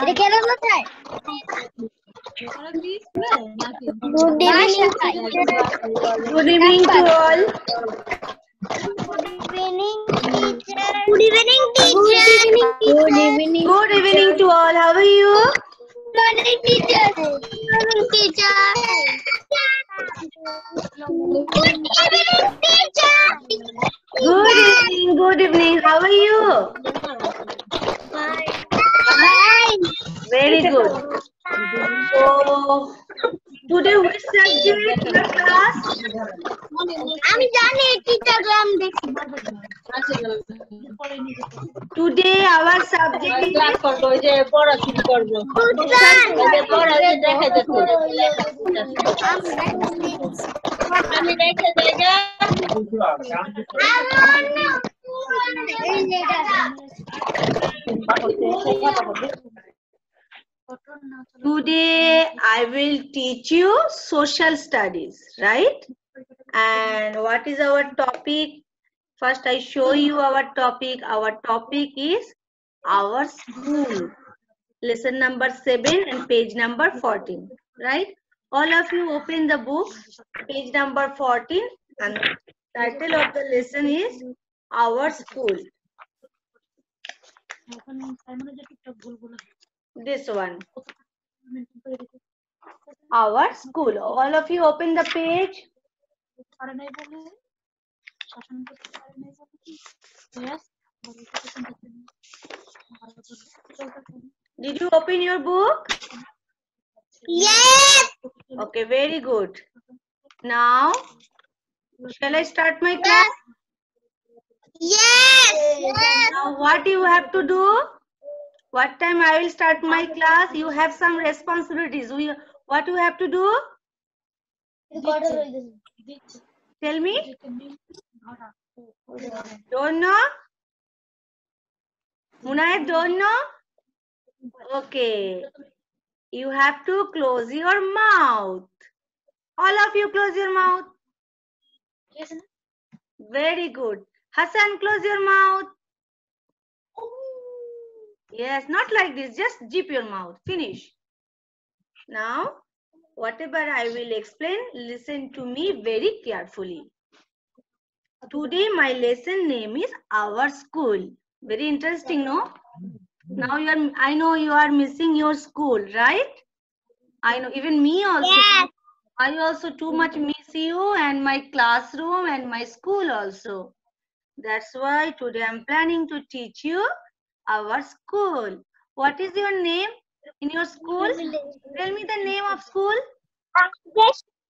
এটা কেন কোথায় good evening Good evening to all. Good evening teacher good evening teacher good evening Good evening to all. How are you? Good morning, teacher. Good morning, teacher. Good evening, teacher. Good evening. Good evening. How are you? Very good. So today which subject your class? আমি জানি দেখি Today our subject is class করব ওই যে করব কুরআন ওই যে পড়া দেখে দেখো আমি দেখে দেখে Today I will teach you social studies, right? And what is our topic? First I show you our topic. Our topic is our school. Lesson number 7 and page number 14, right? All of you open the book, page number 14 and title of the lesson is Our School. This one. Our school. All of you open the page. Did you open your book? Yes. Okay, very good. Now, shall I start my class? Yes. Now, what do you have to do? What time I will start my class? You have some responsibilities. We, what you have to do? Tell me. Don't know? Munayat, don't know? Okay. You have to close your mouth. All of you close your mouth. Yes. Very good. Hassan, close your mouth. Yes, not like this. Just zip your mouth. Finish. Now, whatever I will explain, listen to me very carefully. Today, my lesson name is Our School. Very interesting, no? Now you are. I know you are missing your school, right? I know. Even me also. Yes. I also too much miss you and my classroom and my school also. That's why today I'm planning to teach you our school. What is your name in your school? Tell me the name of school.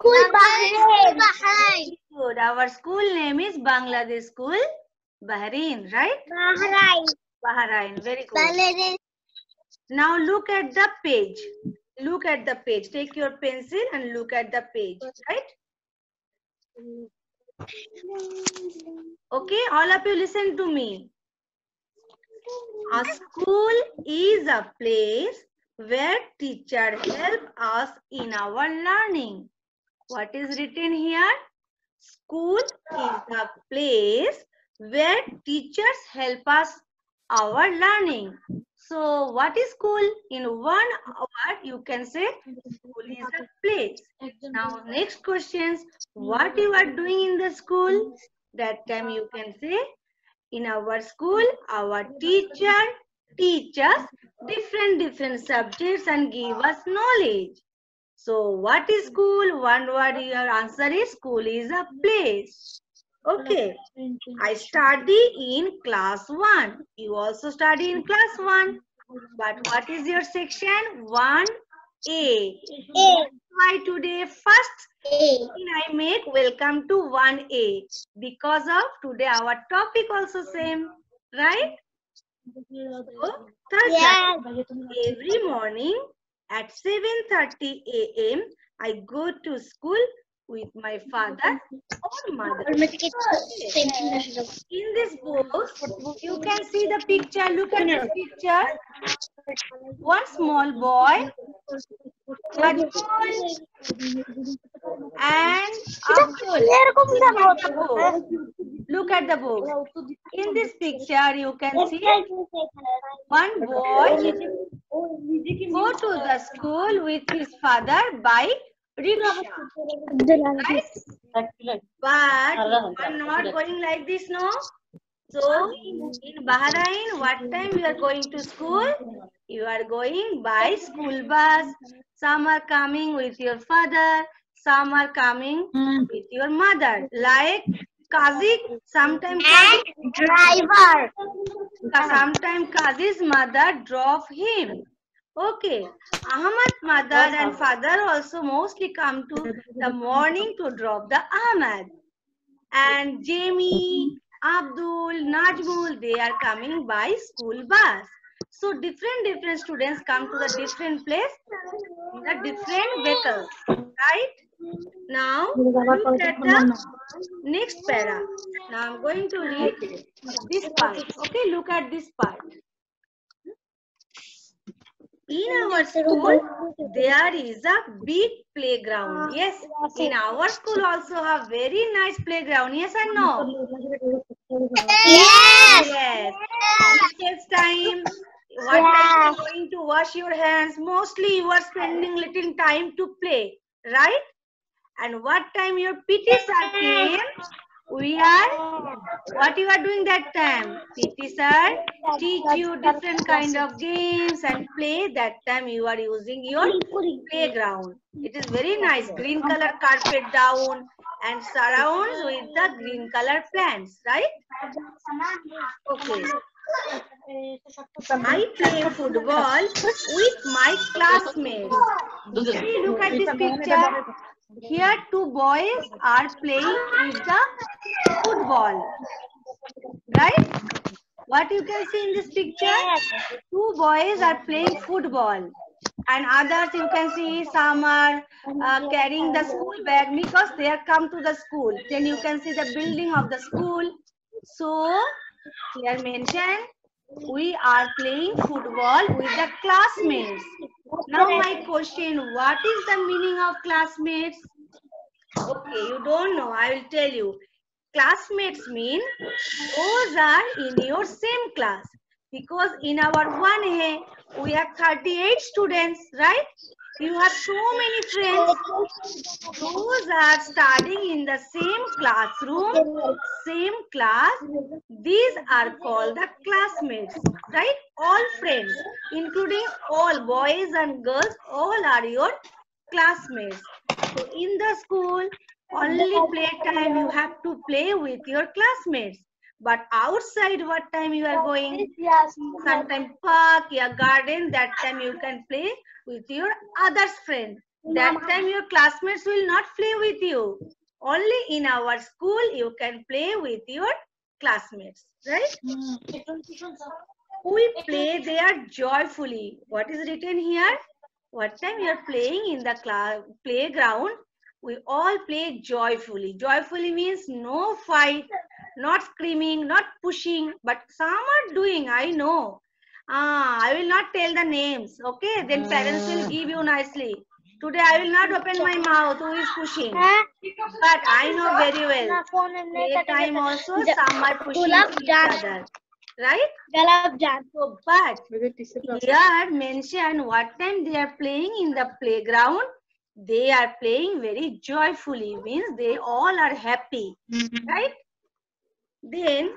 School Bahrain. Good. Our school name is Bangladesh School, Bahrain, right? Bahrain. Bahrain. Very good. Bangladesh. Now look at the page. Look at the page. Take your pencil and look at the page, right? Okay, all of you listen to me. A school is a place where teacher help us in our learning. What is written here? School is a place where teachers help us our learning. So what is school? In one word, you can say school is a place. Now next questions, what you are doing in the school? That time you can say, in our school, our teacher teach us different different subjects and give us knowledge. So what is school? One word your answer is school is a place. Okay. I study in class 1. You also study in class 1. But what is your section? 1A. A. Why today first A. I make welcome to 1A. Because of today our topic also same. Right? So, Yes. Every morning at 7.30 a.m. I go to school with my father or mother. In this book, you can see the picture. Look at this picture. One small boy, and. Look at the book. Look at the book. In this picture, you can see one boy go to the school with his father by. Right? But are not going like this, no? So in Bahrain, what time you are going to school? You are going by school bus. Some are coming with your father. Some are coming with your mother. Like Kazik, sometimes And driver. sometimes Kazi's mother drove him. Okay. Ahmad mother and father also mostly come to the morning to drop the Ahmad. And Jamie, Abdul, Najmul, they are coming by school bus. So different different students come to the different place, the different vehicles, right? Now look at the next para. Now I'm going to read this part. Okay, look at this part. In our school, there is a big playground. Ah, yes, in our school also have very nice playground. Yes or no? Yes. Yes. Recess time. What time you are going to wash your hands? Mostly you are spending little time to play, right? And what time your PT sir came? We are what you are doing that time? PT sir teach you different kind of games and play. That time you are using your playground. It is very nice. Green color carpet down and surrounds with the green color plants, right? Okay. I play football with my classmates. Look at this picture. Here two boys are playing with the football. Right? What you can see in this picture? Two boys are playing football. And others you can see some are uh, carrying the school bag because they have come to the school. Then you can see the building of the school. So here mentioned we are playing football with the classmates. Now my question, what is the meaning of classmates? Okay, you don't know, I will tell you. Classmates mean those are in your same class. Because in our 1A, we have 38 students, right? You have so many friends. Those are studying in the same classroom, same class. These are called the classmates, right? All friends, including all boys and girls, all are your classmates. So in the school, only playtime you have to play with your classmates. But outside, what time you are going? Sometime park, your garden, that time you can play with your other friend. That time your classmates will not play with you. Only in our school you can play with your classmates, right? We play there joyfully. What is written here? What time you are playing in the class playground, we all play joyfully. Joyfully means no fight, not screaming, not pushing, but some are doing, I know. Ah, I will not tell the names, okay? Then parents will give you nicely. Today I will not open my mouth who is pushing. But I know very well. Playtime also some are pushing each other. Right? So, but here mention what time they are playing in the playground. They are playing very joyfully, means they all are happy, right? Then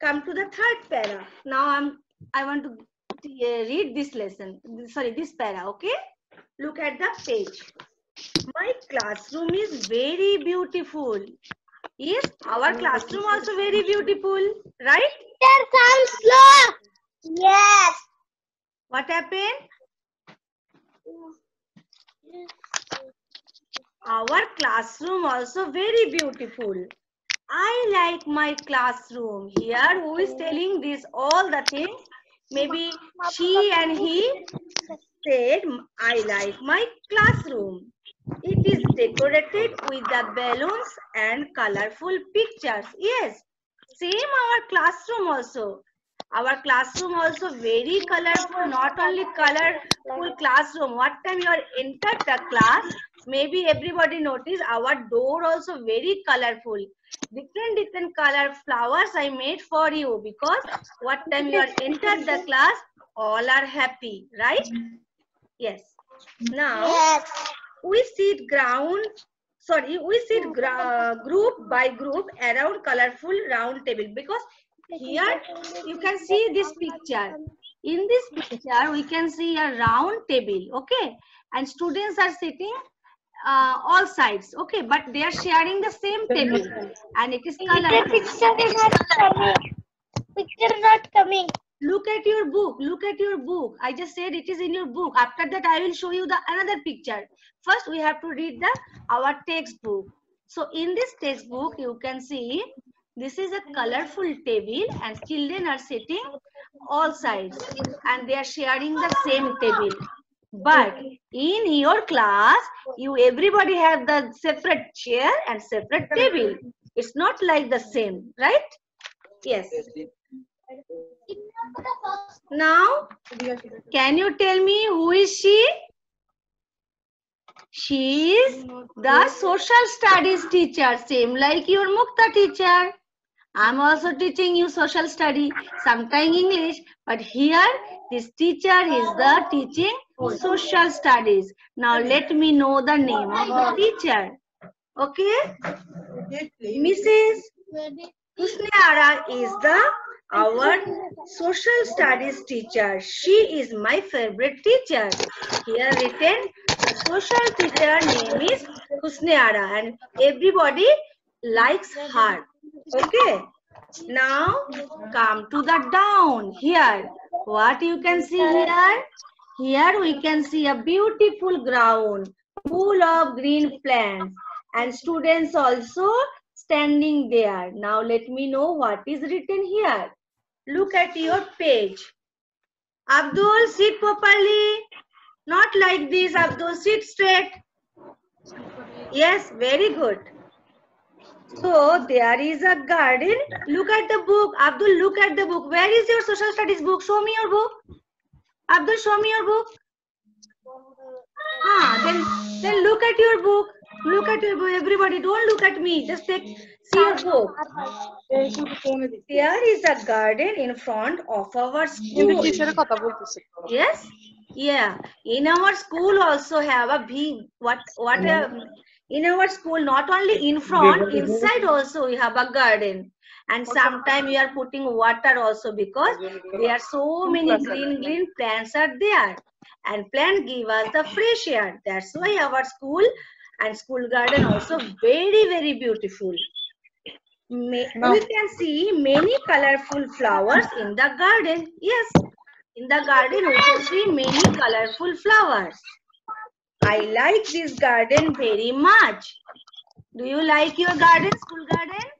come to the third para. Now I'm I want to uh, read this lesson. Sorry, this para. Okay, look at the page. My classroom is very beautiful. Yes, our classroom also very beautiful, right? sounds slow. Yes. What happened? Our classroom also very beautiful. I like my classroom. Here, who is telling this all the things? Maybe she and he said, I like my classroom. It is decorated with the balloons and colorful pictures. Yes, same our classroom also. Our classroom also very colorful, not only colorful classroom. What time you are entered the class, maybe everybody notice our door also very colorful different different color flowers i made for you because what time you are entered the class all are happy right yes now Yes. we sit ground sorry we sit group by group around colorful round table because here you can see this picture. In this picture we can see a round table okay? And students are sitting uh, all sides okay? But they are sharing the same table. and it is The colorful picture is not coming. Picture not coming. look at your book. Look at your book. I just said it is in your book. After that i will show you the another picture. First we have to read the our textbook. So in this textbook you can see this is a colorful table and children are sitting all sides and they are sharing the same table but in your class you everybody have the separate chair and separate table it's not like the same right yes now, can you tell me who is she? She is the social studies teacher, same like your Mukta teacher. I'm also teaching you social study, sometimes English, but here this teacher is the teaching social studies. Now let me know the name of the teacher. Okay? Mrs. Husniara is the our social studies teacher. She is my favorite teacher. Here written, the social teacher name is Husniara and everybody likes her. Okay. Now come to the down here. What you can see here? Here we can see a beautiful ground full of green plants and students also standing there. Now let me know what is written here. Look at your page. Abdul, sit properly. Not like this, Abdul, sit straight. Yes, very good. So there is a garden. Look at the book. Abdul, look at the book. Where is your social studies book? Show me your book. Abdul, show me your book. Ah, then then look at your book. Look at your book. Everybody, don't look at me. Just take see your book. There is a garden in front of our school. Yes. Yeah. In our school also have a big what what a, in our school? Not only in front inside also we have a garden. And sometimes we are putting water also because there are so many green green plants are there. And plant give us the fresh air. That's why our school and school garden also very very beautiful. We can see many colorful flowers in the garden. Yes in the garden we can see many colorful flowers i like this garden very much do you like your garden school garden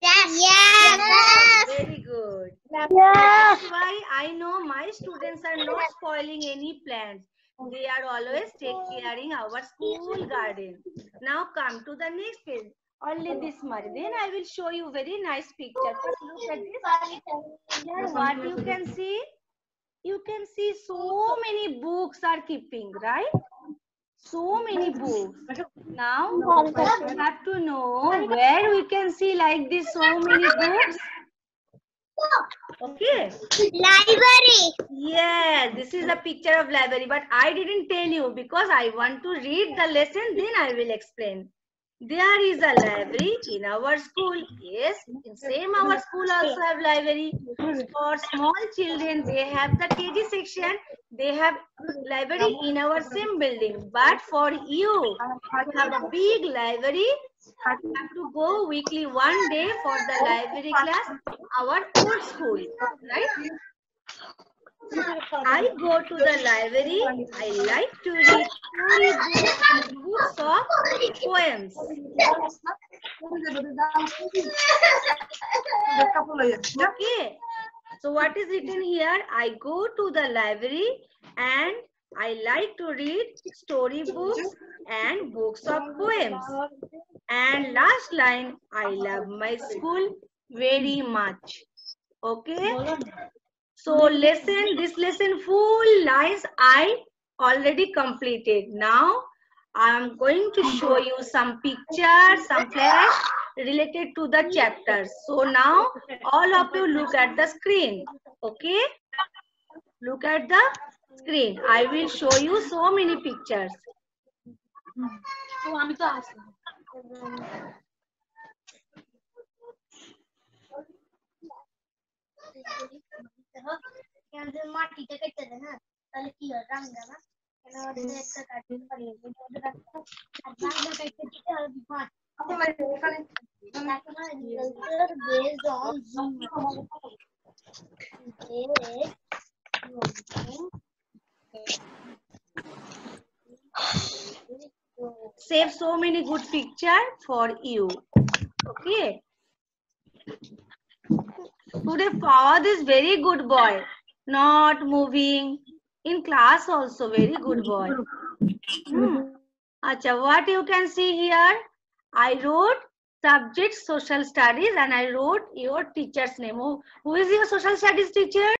Yes. Yes. very good Yes. That's why I know my students are not spoiling any plants. They are always take caring our school garden. Now come to the next page. Only this much. Then I will show you very nice picture. First look at this. Here what you can see? You can see so many books are keeping, right? So many books. Now you have to know where we can see like this so many books. Okay. Library. Yeah, this is a picture of library, but I didn't tell you because I want to read the lesson, then I will explain. There is a library in our school. Yes, in same our school also have library. For small children, they have the KG section. They have library in our same building. But for you, to have a big library, you have to go weekly one day for the library class, our old school, right? I go to the library. I like to read story books and books of poems. Okay. So what is written here? I go to the library and I like to read story books and books of poems. And last line, I love my school very much. Okay. So lesson, this lesson full lines I already completed. Now I'm going to show you some pictures, some flash related to the chapters. So now all of you look at the screen. Okay? Look at the screen. I will show you so many pictures. মাটিটা কেটে দে হ্যাঁ তাহলে কি হয় রাং না কেন ওদের একটা কাটতে পারি ওদের একটা আর রাংটা কেটে দিতে আর মাটি based on zoom Save so many good picture for you. Okay? Today Fawad is very good boy. Not moving. In class also very good boy. Hmm. Acha, what you can see here? I wrote subject social studies and I wrote your teacher's name. Who, who is your social studies teacher?